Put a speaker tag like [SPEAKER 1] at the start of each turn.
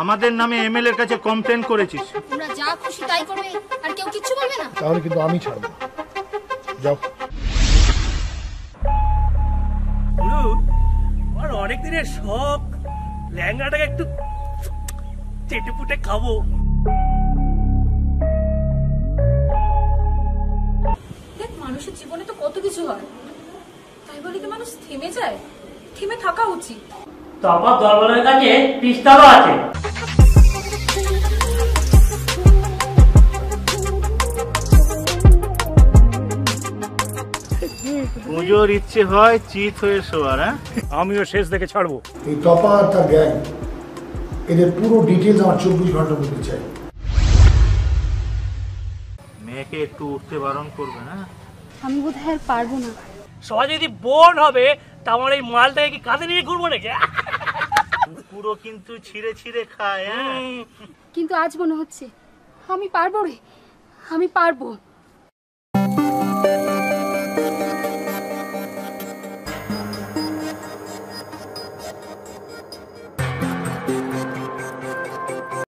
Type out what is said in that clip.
[SPEAKER 1] আমাদের নামে এমএলএ এর কাছে কমপ্লেন করেছিস।
[SPEAKER 2] তোমরা যা খুশি তাই করবে আর কেউ কিচ্ছু বলবে না।
[SPEAKER 3] তাহলে কিন্তু আমি ছাড়বো না। যাও।
[SPEAKER 4] গুরু আমার অনেক দিনের শখ। ল্যাংড়াটাকে একটু চেটে পুটে খাব।
[SPEAKER 5] দেখ মানুষের জীবনে তো কত কিছু হয়। তাই বলে কি মানুষ থেমে যায়? থেমে থাকা উচিত।
[SPEAKER 4] তো আমার দরবারের কাছে পিস্তালও আছে।
[SPEAKER 1] পুজোর ইচ্ছে হয় চিত হয়ে শোয়ার হ্যাঁ?
[SPEAKER 4] আমিও শেষ দেখে ছাড়বো।
[SPEAKER 3] এই তপা আর তার গ্যাং এদের পুরো ডিটেলস আমার চব্বিশ ঘণ্টার মধ্যে চাই।
[SPEAKER 1] মেয়েকে একটু উঠতে বারণ করবে না?
[SPEAKER 2] আমি বোধহয় আর পারব না।
[SPEAKER 4] সবাই যদি বোন হবে তা আমার এই মালটাকে কি কাঁধে নিয়ে ঘুরবো নাকি?
[SPEAKER 1] পুরো কিন্তু ছিঁড়ে ছিঁড়ে খায় হ্যাঁ?
[SPEAKER 2] কিন্তু আজ মনে হচ্ছে আমি পারব রে। আমি পারব।